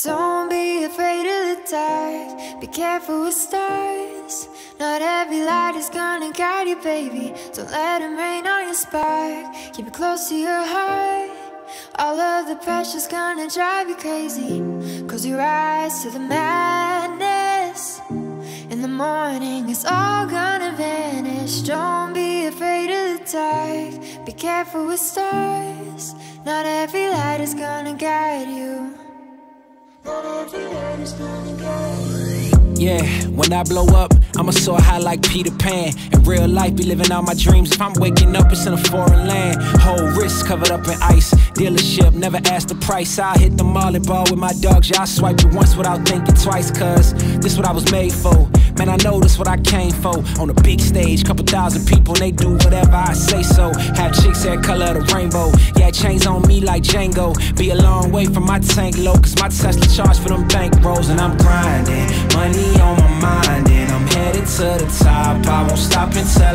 Don't be afraid of the dark. Be careful with stars. Not every light is gonna guide you, baby. Don't let them rain on your spark. Keep it close to your heart. All of the pressure's gonna drive you crazy. Cause your eyes to the madness. In the morning, it's all gonna vanish. Don't be afraid of the dark. Be careful with stars. Not every light is gonna guide you. Yeah, when I blow up, I'ma soar high like Peter Pan. In real life, be living all my dreams. If I'm waking up, it's in a foreign land. Whole wrist covered up in ice. Dealership, never ask the price. I hit the molly ball with my dogs. Yeah, I swipe it once without thinking twice. Cause this what I was made for. Man, I know this what I came for. On a big stage, couple thousand people, and they do whatever I say so. Have chicks that color the rainbow. Yeah, chains on me like Django. Be a long way from my tank low. Cause my Tesla charge for them bank rolls. And I'm grinding. Money on my mind and I'm headed to the top I won't stop until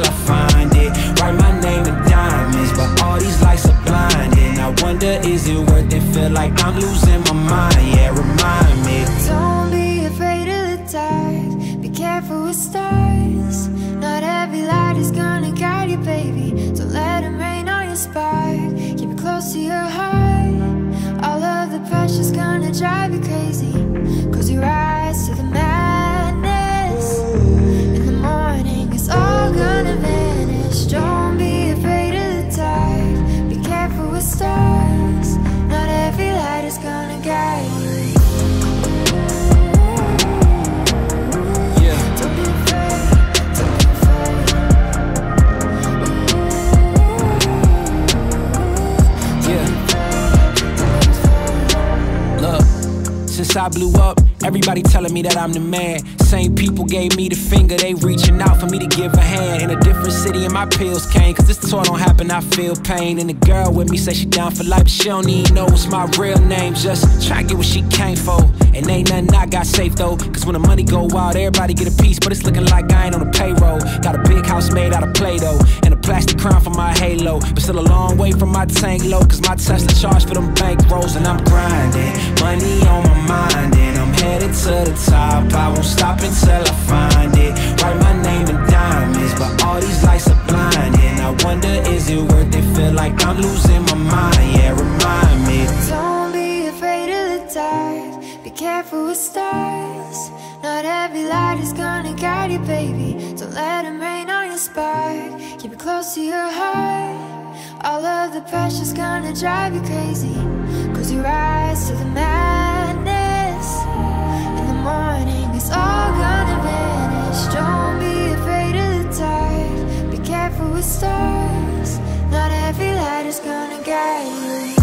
blew up, everybody telling me that I'm the man. Same people gave me the finger, they reaching out for me to give a hand. In a different city, and my pills came. Cause this tour don't happen, I feel pain. And the girl with me say she down for life, but she don't even know what's my real name. Just try to get what she came for. And ain't nothing I got safe though. Cause when the money go wild, everybody get a piece. But it's looking like I ain't on the payroll. Got a big house made out of Play Doh. And plastic crown for my halo. But still a long way from my tank low. Cause my Tesla charge for them bank rolls. And I'm grinding. Money on my mind. And I'm headed to the top. I won't stop until I find it. Write my name in diamonds. But all these lights are blinding. I wonder, is it worth it? Feel like I'm losing my mind. Yeah, remind me. Don't be afraid of the dark. Be careful with stars. Not every light is gonna guide you, baby. Don't let them rain on your spark. Keep it close to your heart. All of the pressure's gonna drive you crazy. Cause you rise to the madness. In the morning, it's all gonna vanish. Don't be afraid of the dark. Be careful with stars. Not every light is gonna guide you.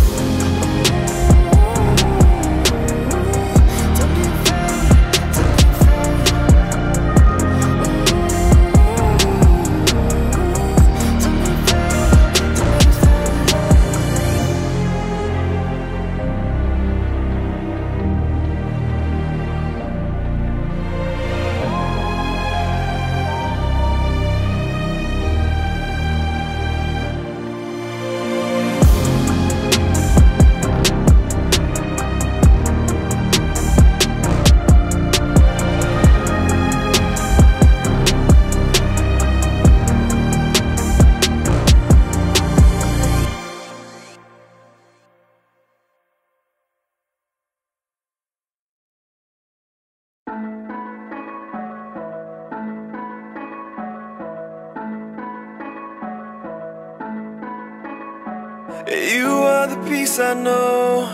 Peace I know.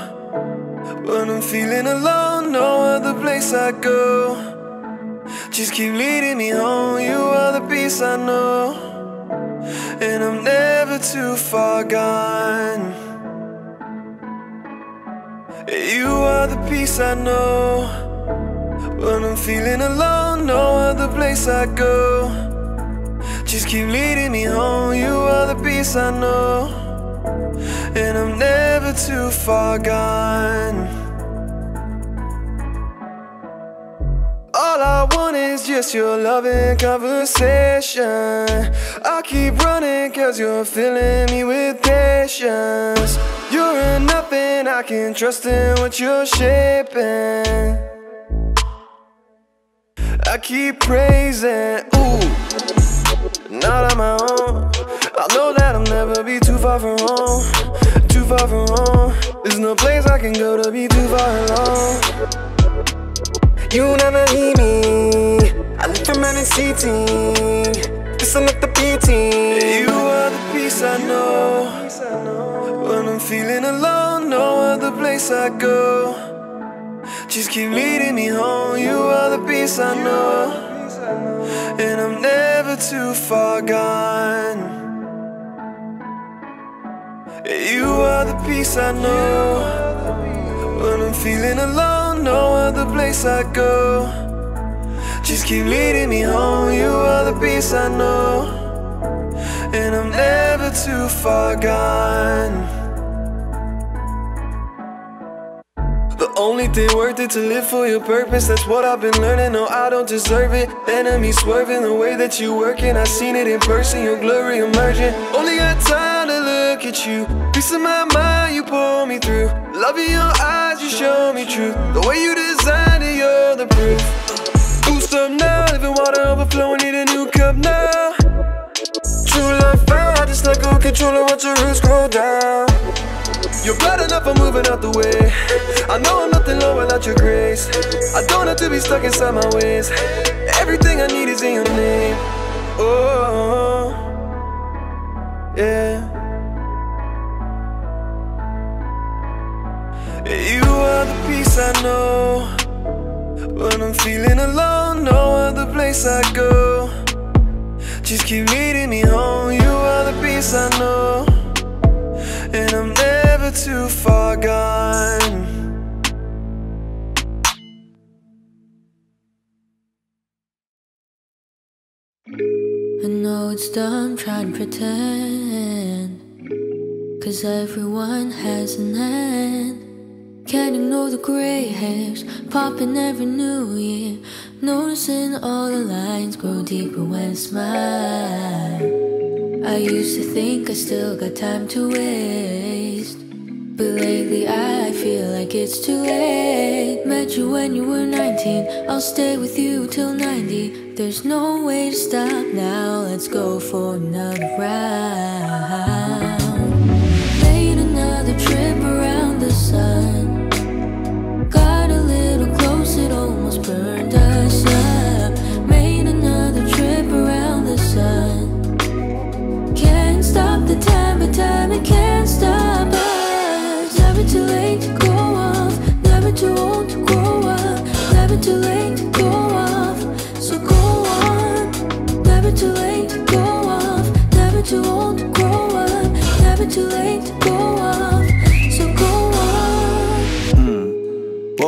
When I'm feeling alone, no other place I go. Just keep leading me home You are the peace I know. And I'm never too far gone. You are the peace I know. When I'm feeling alone, no other place I go. Just keep leading me home You are the peace I know and I'm never too far gone. All I want is just your loving conversation. I keep running cause you're filling me with patience. You're and nothing I can trust in what you're shaping. I keep praising, ooh, not on my own. I know that I'll never be too far from home, far from home. There's no place I can go to be too far alone. You never leave me. I live from seating. This is not the beating. You are the peace I know. When I'm feeling alone, no other place I go. Just keep leading me home. You are the peace I know. And I'm never too far gone. You are the peace I know. When I'm feeling alone, no other place I go. Just keep leading me home. You are the peace I know. And I'm never too far gone. The only thing worth it to live for your purpose, that's what I've been learning. No, I don't deserve it. Enemy swerving the way that you working. I seen it in person, your glory emerging. Only got time to look at you. Peace of my mind, you pull me through. Love in your eyes, you show me truth. The way you designed it, you're the proof. Boost up now, living water overflowing, need a new cup now. True love found, just let go, controlling, watch your roots grow down. You're blood enough, I'm moving out the way. I know I'm nothing low without your grace. I don't have to be stuck inside my ways. Everything I need is in your name. Oh, yeah. You are the peace I know. When I'm feeling alone, no other place I go. Just keep leading me home. You are the peace I know. And I'm never too far gone. Trying to pretend. Cause everyone has an end. Can't ignore the gray hairs popping every new year. Noticing all the lines grow deeper when I smile. I used to think I still got time to waste. But lately I feel like it's too late. Met you when you were 19, I'll stay with you till 90. There's no way to stop now, let's go for another round.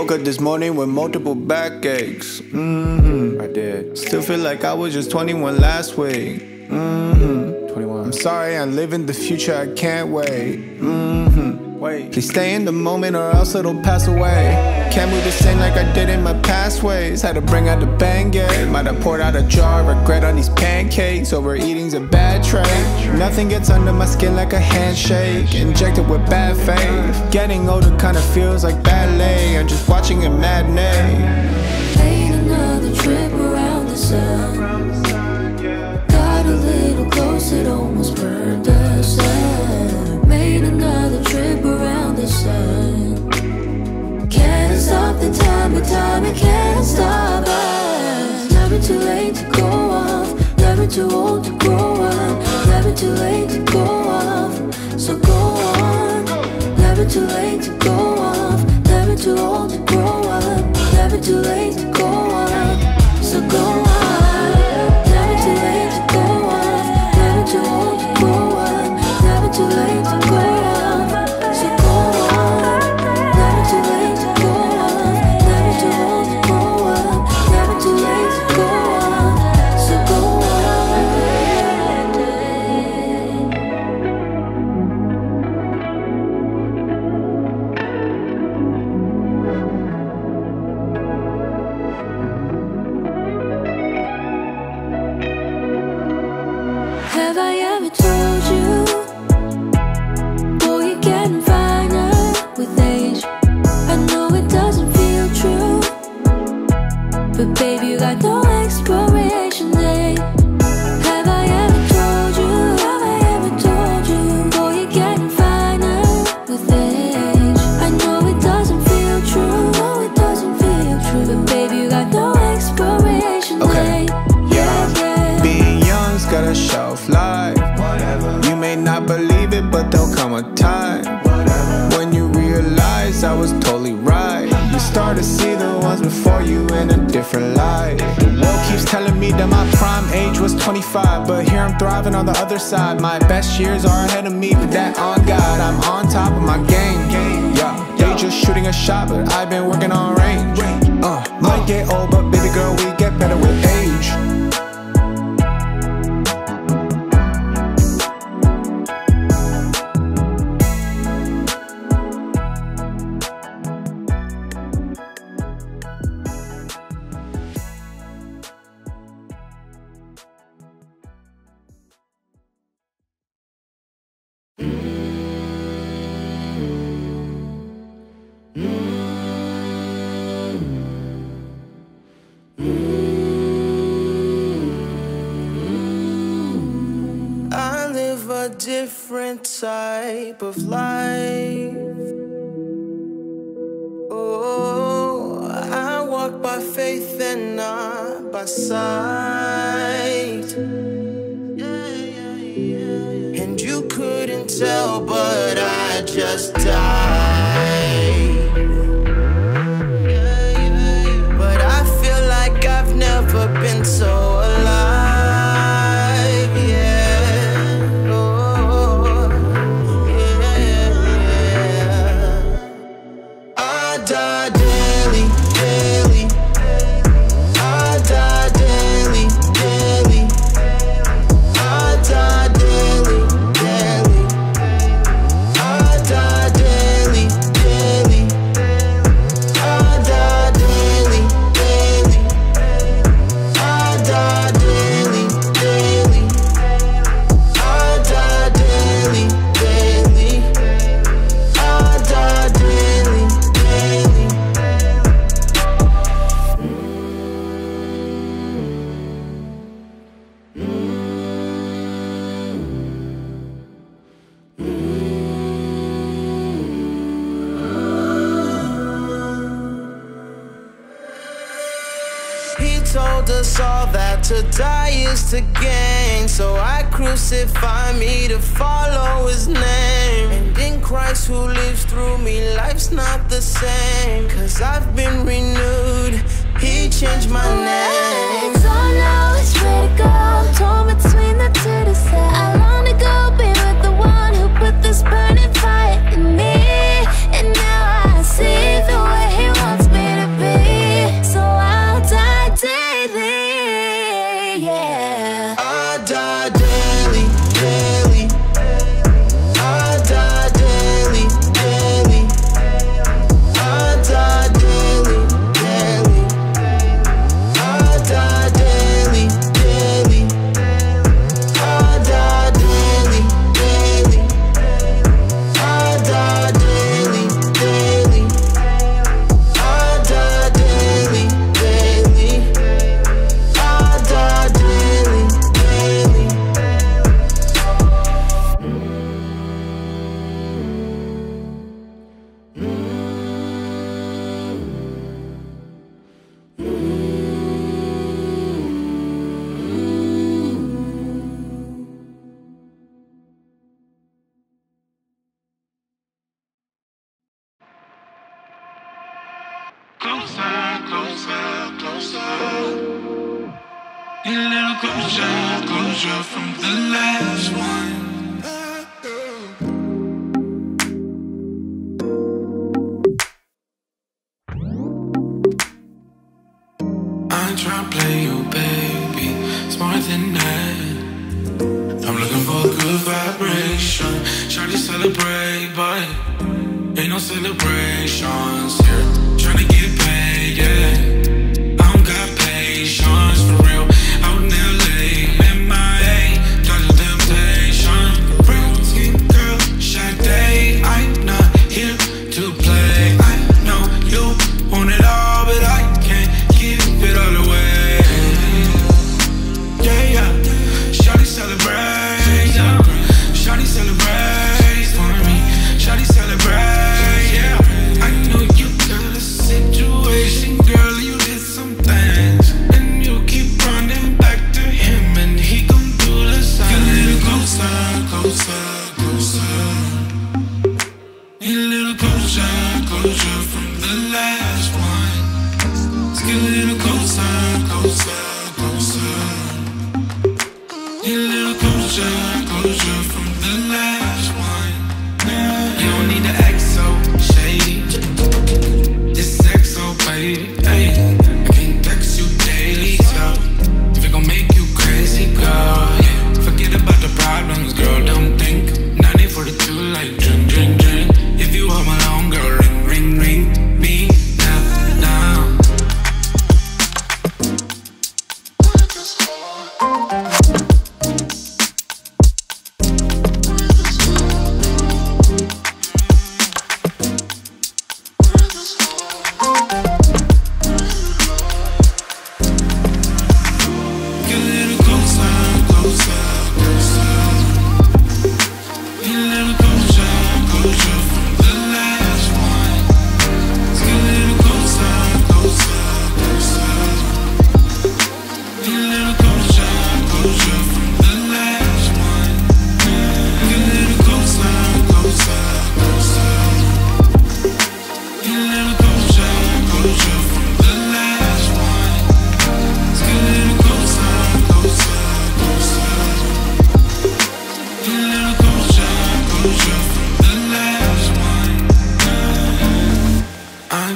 Woke up this morning with multiple backaches. Mm-hmm. I did. Still feel like I was just 21 last week. Mm-hmm. 21. I'm sorry, I'm living the future, I can't wait. Mm-hmm. Please stay in the moment or else it'll pass away. Can't move the same like I did in my past ways. Had to bring out the bang-aid. Might have poured out a jar, of regret on these pancakes. Overeating's a bad trait. Nothing gets under my skin like a handshake. Injected with bad faith. Getting older kinda feels like ballet. I'm just watching a matinee. The time, but time it can't stop us. Never too late to go off, never too old to grow up, never too late to go off. So go on, never too late to go off, never too old to grow up, never too late to go off. So go on, prime age was 25, but here I'm thriving on the other side. My best years are ahead of me, but that on God, I'm on top of my game. Yeah, they just shooting a shot, but I've been working on range. Uh, might get old, but baby girl, we get better with age. Type of life. Oh, I walk by faith and not by sight. And you couldn't tell, but I just us all that to die is to gain. So I crucify me to follow his name. And in Christ who lives through me, life's not the same. Cause I've been renewed, he changed my name. So now it's ready to go. Torn between the two to say I long to go be with the one who put this burning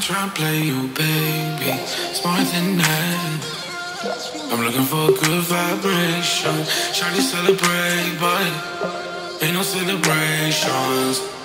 try and play you, baby. It's more than that. I'm looking for a good vibration. Try to celebrate, but ain't no celebrations.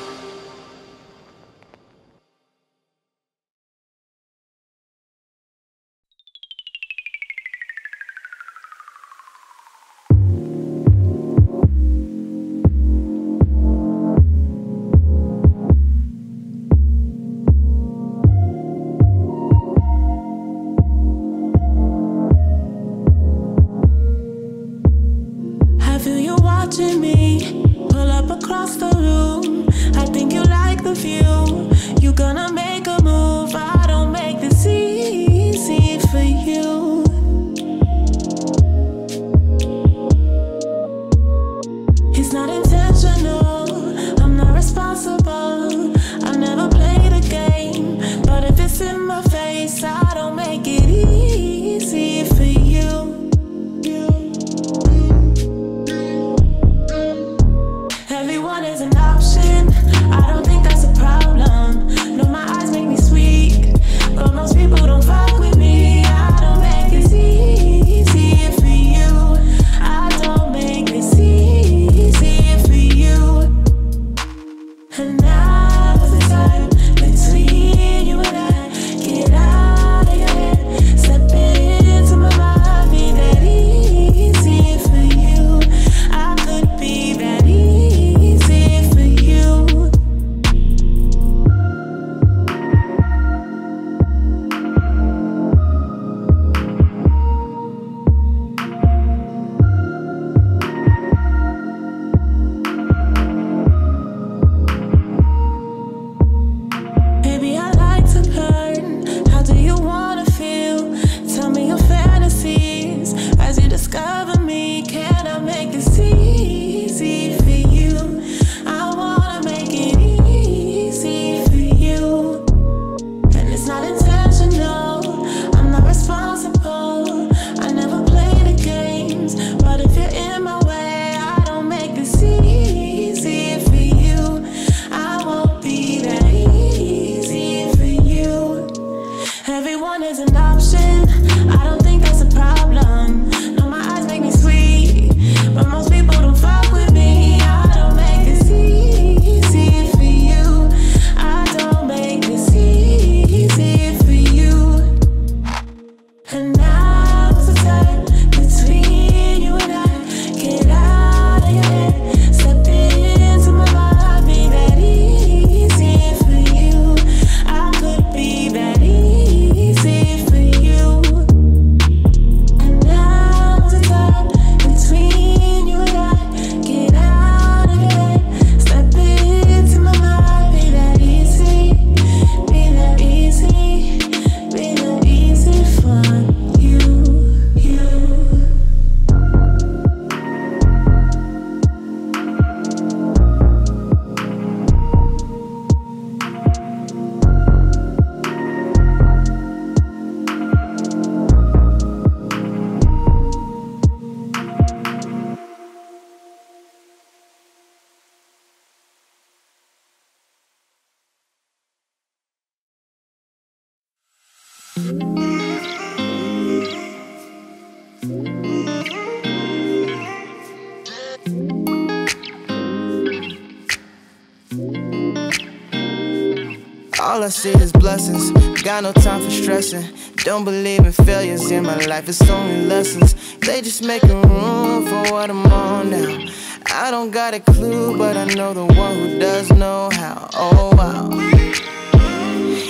All I see is blessings. Got no time for stressing. Don't believe in failures in my life, it's only lessons. They just making room for what I'm on now. I don't got a clue, but I know the one who does know how. Oh wow.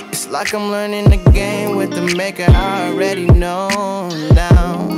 It's like I'm learning the game with the maker I already know now.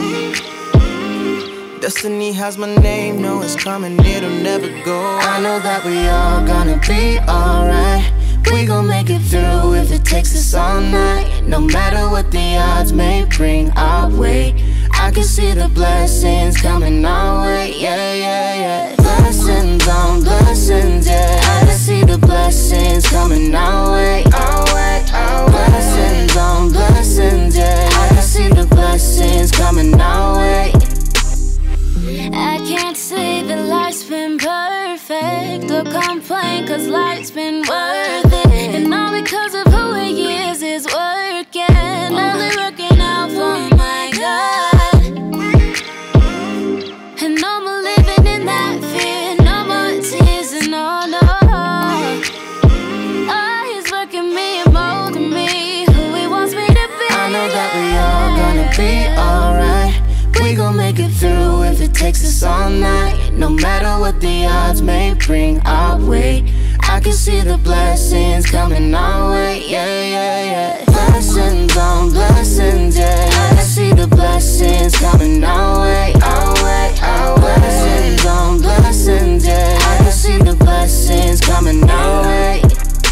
Destiny has my name, know it's coming, it'll never go. I know that we all gonna be alright. We gon' make it through if it takes us all night. No matter what the odds may bring our way. I can see the blessings coming our way, yeah, yeah, yeah. Blessings on blessings, yeah. I can see the blessings coming our way, our way, our way. Blessings on blessings, yeah. I can see the blessings coming our way. I can't say that life's been perfect or complain cause life's been worth. And all because of who he is is working. Only working out for my God. And no more living in that fear. No more tears and no, no. Oh, he's working me and molding me who he wants me to be. I know that we all gonna be alright. We gon' make it through if it takes us all night. No matter what the odds may bring our way. I can see the blessings coming our way, yeah, yeah, yeah. Blessings on blessings, yeah. I can see the blessings coming our way, our way, our way. Blessings on blessings, yeah. I can see the blessings coming our way.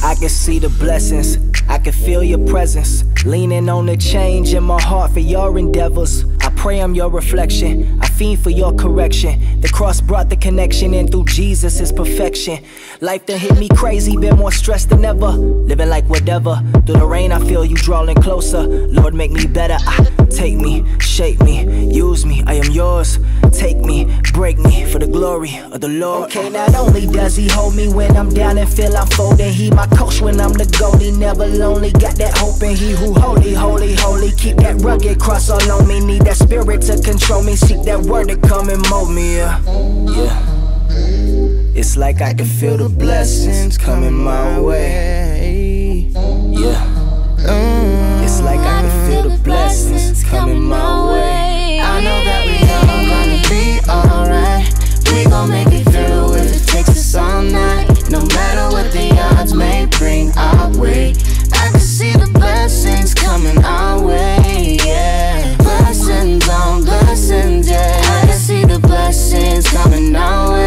I can see the blessings, I can feel your presence. Leaning on the change in my heart for your endeavors. Pray I'm your reflection, I fiend for your correction. The cross brought the connection, and through Jesus is perfection. Life done hit me crazy, been more stressed than ever. Living like whatever. Through the rain, I feel you drawing closer. Lord, make me better. I take me, shape me, use me. I am yours. Take me, break me for the glory of the Lord. Okay, not only does he hold me when I'm down and feel I'm folding, he my coach when I'm the goalie. Never lonely, got that hope in he who holy, holy, holy. Keep that rugged cross all on me. Need that spirit to control me. Seek that word to come and mold me. Yeah, yeah. It's like I can feel the blessings coming my way. Yeah. It's like I can feel the blessings coming my way. I know that we all gonna be alright. We gon' make it through if it takes us all night. No matter what the odds may bring our way. I can see the blessings coming our way, yeah. Blessings on blessings, yeah. I can see the blessings coming our way,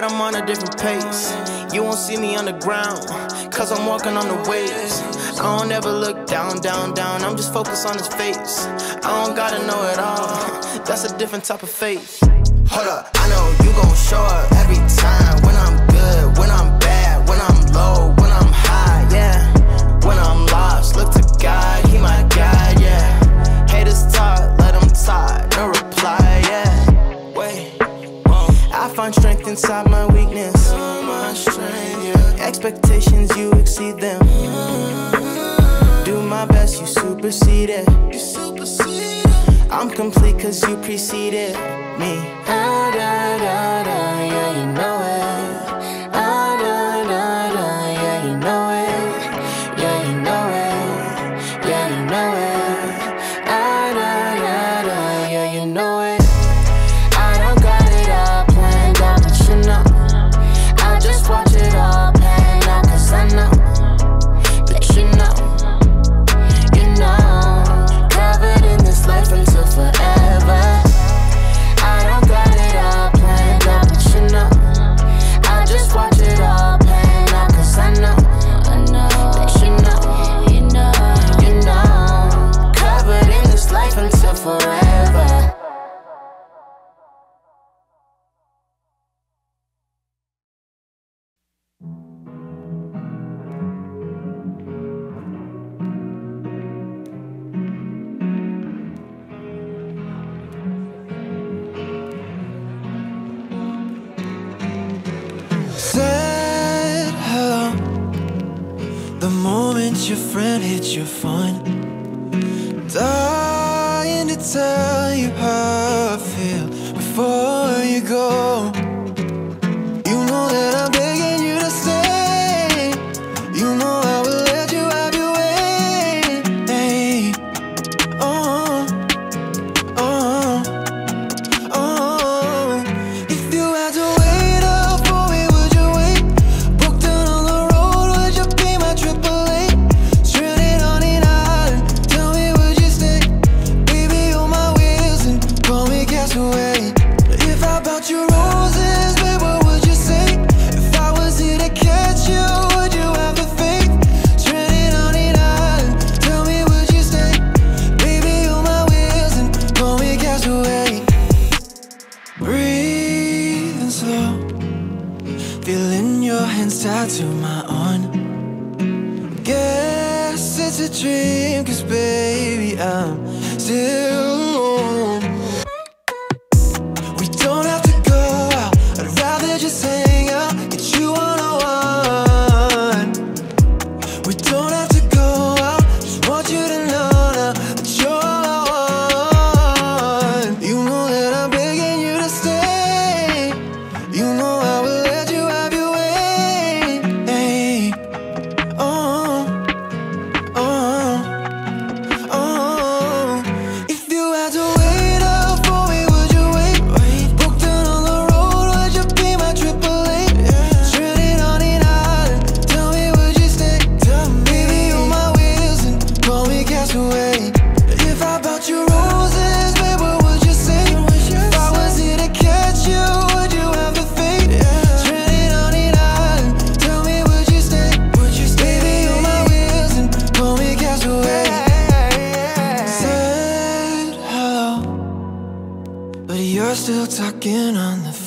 but I'm on a different pace. You won't see me on the ground, cause I'm walking on the waves. I don't ever look down, down, down, I'm just focused on his face. I don't gotta know it all, that's a different type of faith. Hold up, I know you gon' show up every time when I'm good, when I'm bad, when I'm low, when I'm high, yeah. When I'm lost, look to God, He my guide, yeah. Haters talk, let them talk, no reply, yeah. Wait, I find strength inside I'm complete cause you preceded me. Ah, da, da, da, yeah, you know. hit your friend, hits your fun. Dying to tell you how. your hands tied to my arm. Guess it's a dream Cause baby I'm still still talking on the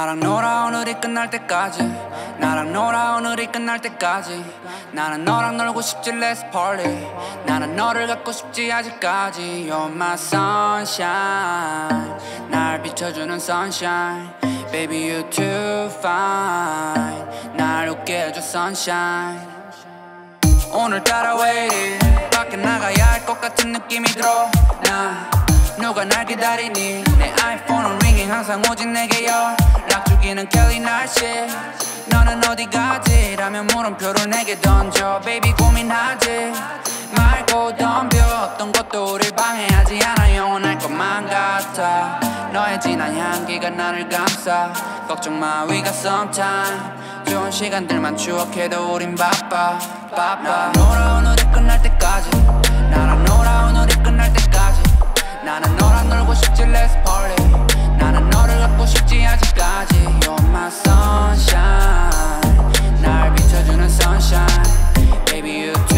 나랑 놀아 오늘이 끝날 때까지. 나랑 놀아 오늘이 끝날 때까지. 나는 너랑 놀고 싶지 let's party. 나는 너를 갖고 싶지 아직까지. You're my sunshine. 날 비춰주는 sunshine. Baby you too fine. 날 웃게 해줘 sunshine. 오늘따라 왜 이리 밖에 나가야 할 것 같은 느낌이 들어. 나 누가 날 기다리니? 내 아이폰은 링잉 항상 오직 내게 연락 주기는 켈리 날씨. 너는 어디 가지? 라면 물음표를 내게 던져. 베이비 고민하지 말고 덤벼. 어떤 것도 우릴 방해하지 않아. 영원할 것만 같아. 너의 진한 향기가 나를 감싸. 걱정 마 we got some time. 좋은 시간들만 추억해도 우린 바빠 바빠. 나랑 놀아 오늘이 끝날 때까지. 나랑 놀아 오늘이 끝날 때까지 나는 너랑 놀고 싶지 let's party 나는 너를 갖고 싶지 아직까지 You're my sunshine 날 비춰주는 sunshine Baby you